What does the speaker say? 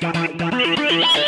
Gracias.